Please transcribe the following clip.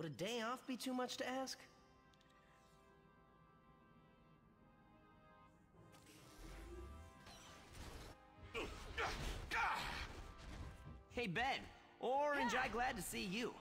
Would a day off be too much to ask? Hey Ben, Orange, I glad to see you.